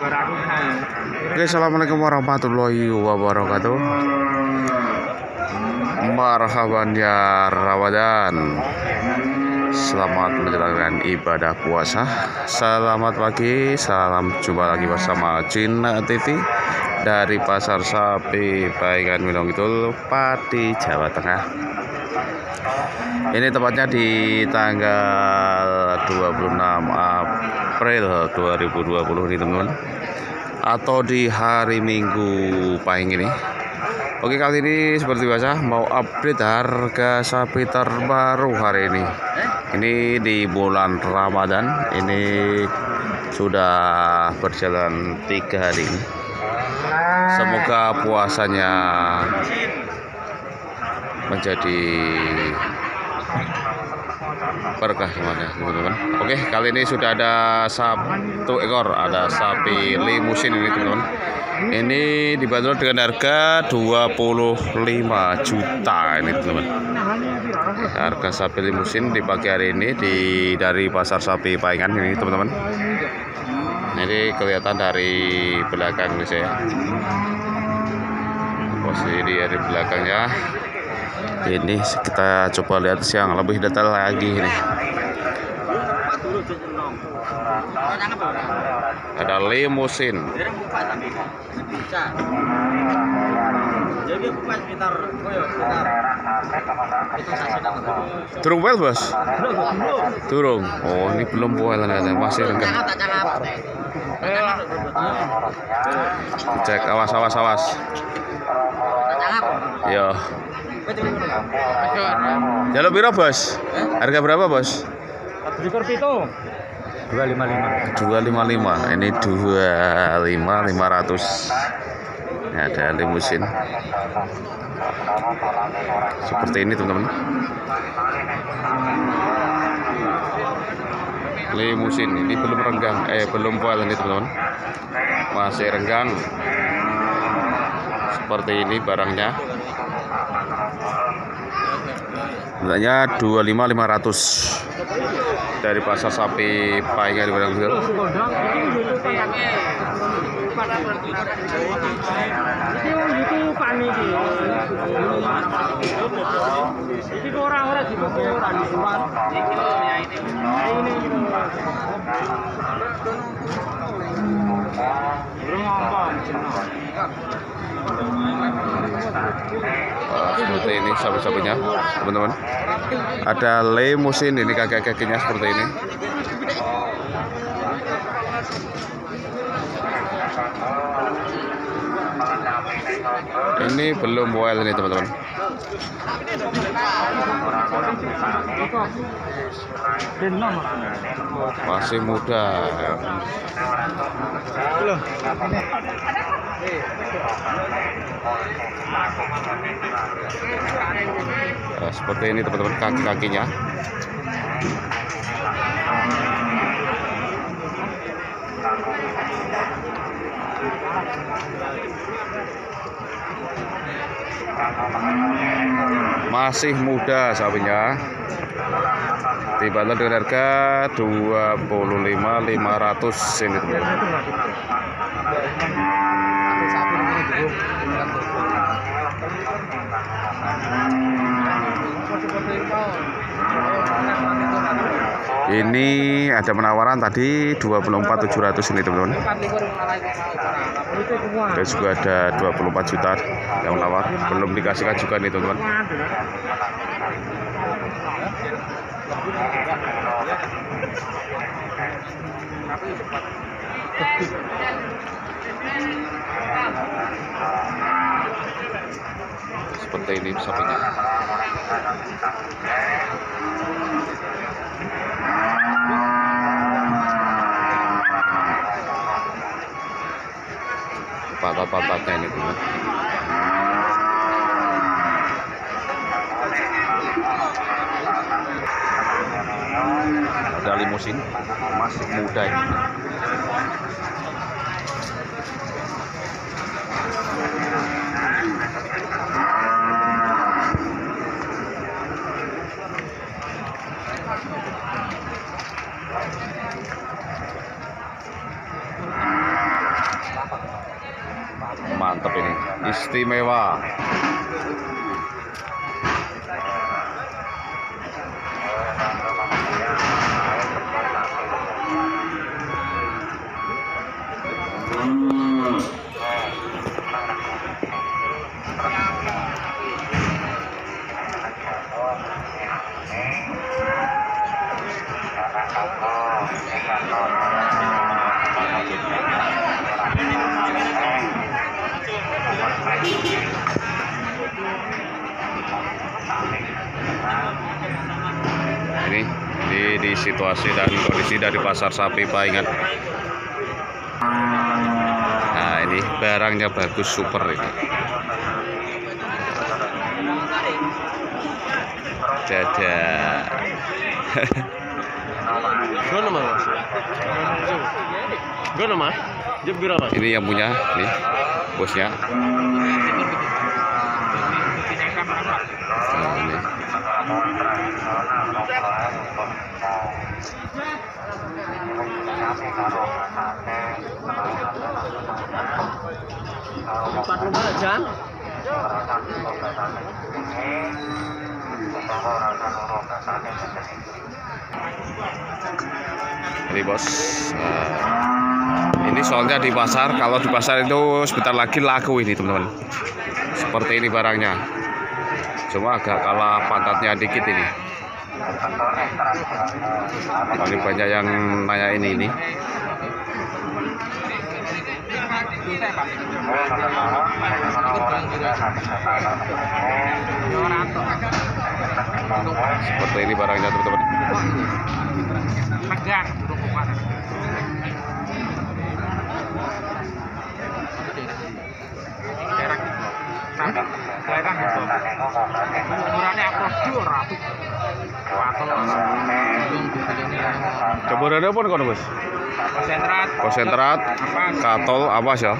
Oke, assalamualaikum warahmatullahi wabarakatuh. Marhaban ya Ramadan. Selamat menjalankan ibadah puasa. Selamat pagi, salam jumpa lagi bersama Cina TV dari Pasar Sapi Paikan Gunung Kidul, Pati, Jawa Tengah. Ini tepatnya di tanggal 26 April 2020 nih teman-teman. Atau di hari Minggu pahing ini. Oke kali ini seperti biasa mau update harga sapi terbaru hari ini. Ini di bulan Ramadan. Ini sudah berjalan tiga hari ini. Semoga puasanya menjadi berkah semuanya teman-teman. Oke kali ini sudah ada satu ekor ada sapi limusin ini teman-teman. Ini dibanderol dengan harga 25 juta ini teman-teman. Harga sapi limusin di pagi hari ini di dari pasar sapi paingan ini teman-teman. Ini kelihatan dari belakang ini saya. Posisi di dari belakangnya ini kita coba lihat siang lebih detail lagi ini ada limusin Turung well bos? Turung. Oh ini belum puel ternyata masih renggang. Cek awas awas awas. Yo. Jalur piro bos? Harga berapa bos? Jukur pitu. 255. 255 ini 25 500 ini ada limusin. Seperti ini teman-teman. Limusin. Ini belum renggang. Eh belum pual ini teman-teman. Masih renggang. Seperti ini barangnya Harganya 25500 dari pasar sapi Paingan di Padang ya ini. Seperti ini sapi-sapinya teman-teman. Ada limusin ini kaki-kakinya seperti ini. Ini belum boil ini teman-teman. Masih muda Nah, seperti ini teman-teman kaki-kakinya. Masih muda sapinya. Dibantu dengan harga 25.500 ini teman-teman ini ada penawaran tadi 24.700 ini teman-teman. Dan juga ada 24 juta yang menawar. Belum dikasihkan juga nih teman-teman. Seperti ini sapinya pantat-pantatnya ini teman ada limusin? Masih muda ini istimewa ini situasi dan kondisi dari pasar sapi Paingan nah ini barangnya bagus super ini. Dadah ini yang punya nih bosnya Empat jam. ini bos. Nah, ini soalnya di pasar. Kalau di pasar itu sebentar lagi laku ini teman-teman. Seperti ini barangnya. Cuma agak kalah pantatnya dikit ini ini banyak yang nanya ini. Ini seperti ini barangnya teman-teman. Ukurannya apa coba apa nih bos Konsentrat. konsentrat katol apa ya.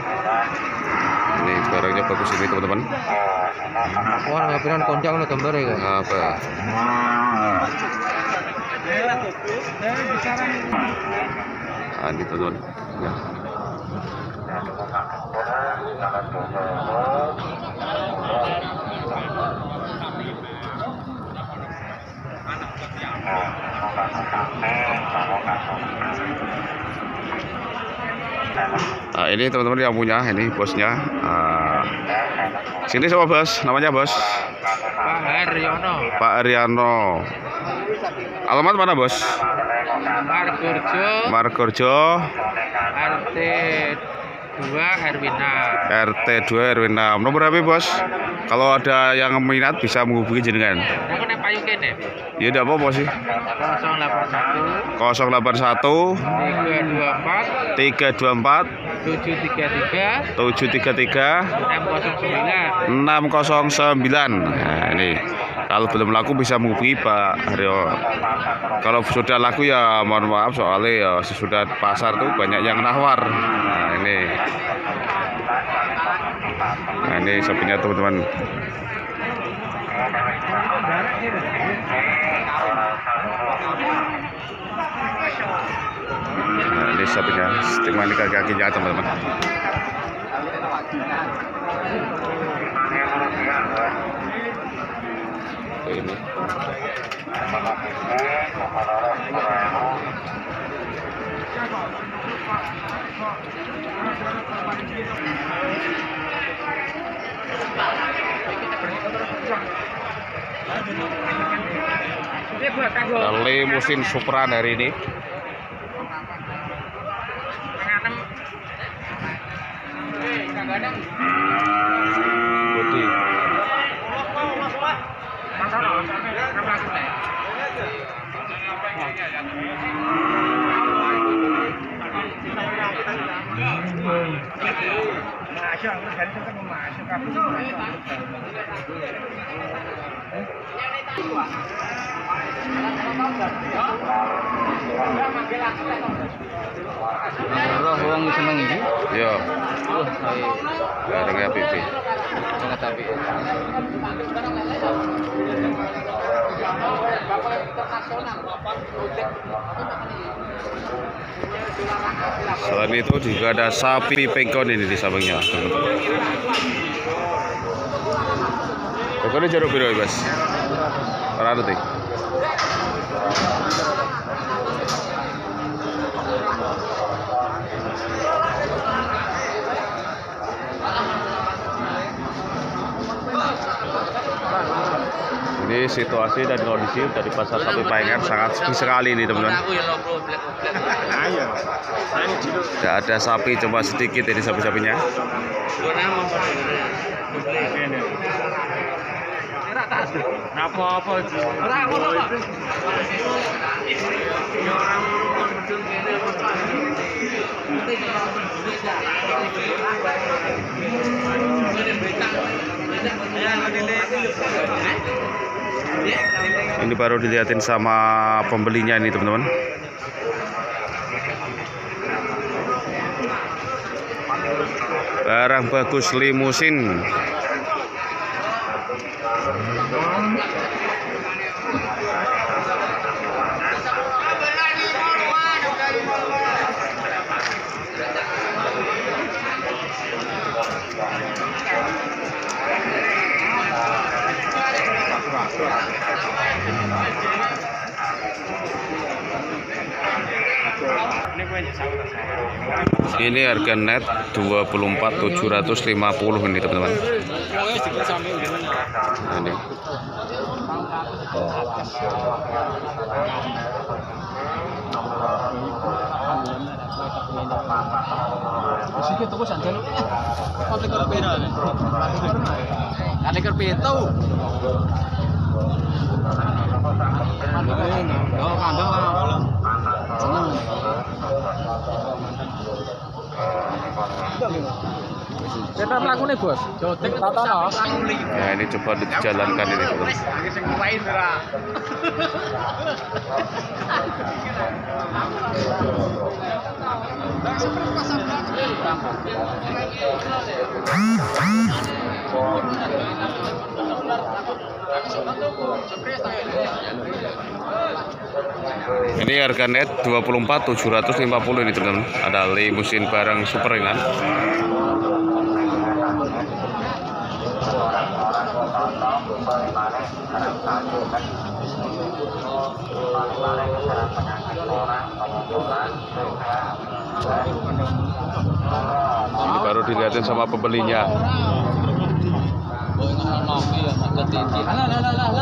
Ini barangnya bagus ini teman-teman. Wah, ngapain konjang lo gambar ya? apa? Nah, ini teman-teman. Ya. Ini teman-teman yang punya ini bosnya. Ah, sini sama bos? Namanya bos? Pak Haryono, Pak Ariano alamat mana bos? Margurjo, Margorjo RT 2 Herwina. RT 2 RW 6 nomor HP bos? Kalau ada yang minat bisa menghubungi jenengan. Aku nek payu kene. ya udah apa bos sih. 081 081 324 324 733 733 609. 609 nah ini kalau belum laku bisa menghubungi Pak Haryo. Kalau sudah laku ya mohon maaf soalnya ya sesudah pasar tuh banyak yang nawar. Nah ini. Nah ini sapinya teman-teman nah ini sapinya cuma ini kaki-kakinya teman-teman. Ini Ini. Buat kanggo limusin Supra hari ini Eh, kadang Budi Roh wong seneng iki. yo Wah, ae. barangnya PP Sangat tapi. Selain itu juga ada sapi pekon ini di sampingnya. Pekonnya jeruk biru bos. Ora ada teh. Ini situasi dan kondisi dari pasar sapi Payengan sangat sepi sekali ini teman-teman. Tidak ada sapi cuma sedikit ini sapi-sapinya. Apa-apa. Ini baru dilihatin sama pembelinya ini teman-teman. Barang bagus limusin. Ini harga net 24.750 ini teman-teman. Nah, Ini. Karo Kita melakukan bos. Tata no. Nah, ini coba dijalankan ini ora? Ini harga net 24.750 ini teman-teman. Ada limusin barang super ringan. Ini baru dilihatin sama pembelinya. Ya.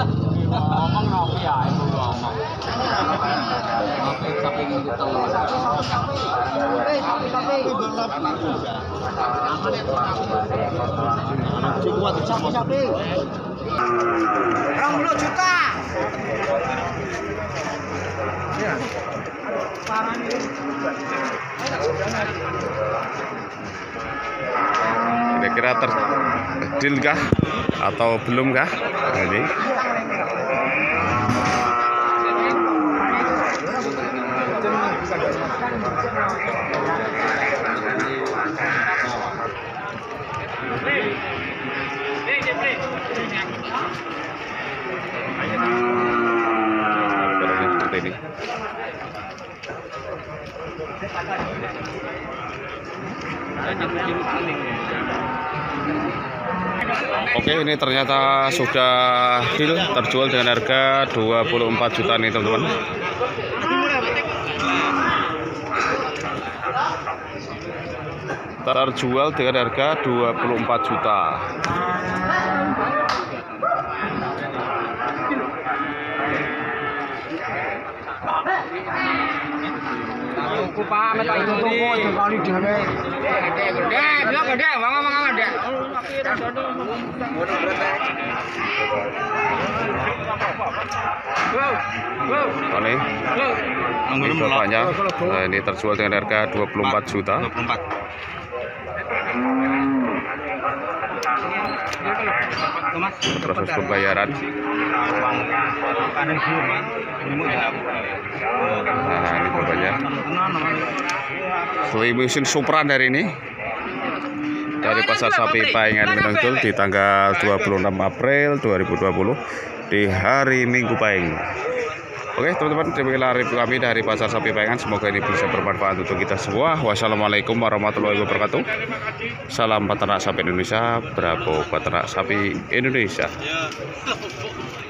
Orang juta. Kira-kira terdeal kah atau belum kah? Ini. Barangnya seperti ini. Oke, ini ternyata sudah deal terjual dengan harga 24 juta nih teman-teman. Terjual dengan harga 24 juta. Aku pamit tak itu toko kali dhewe. Gede gede, bilang gede, ngomong ngomong gede. Ini, ini bapaknya. Nah, ini terjual dengan harga 24 juta. Proses pembayaran. Nah, ini bapaknya. Limusin Supra dari ini dari Pasar Sapi Payengan Menonjol di tanggal 26 April 2020 di hari Minggu Pahing. Oke teman-teman, demikianlah review kami dari Pasar Sapi Payangan. Semoga ini bisa bermanfaat untuk kita semua. Wassalamualaikum warahmatullahi wabarakatuh. Salam peternak sapi Indonesia, Bravo peternak sapi Indonesia.